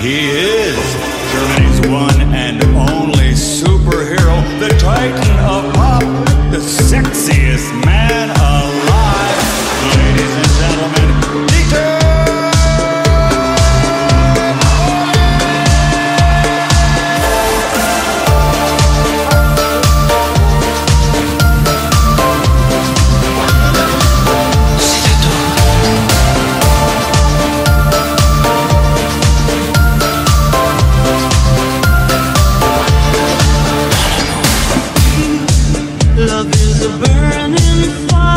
He is a burning fire.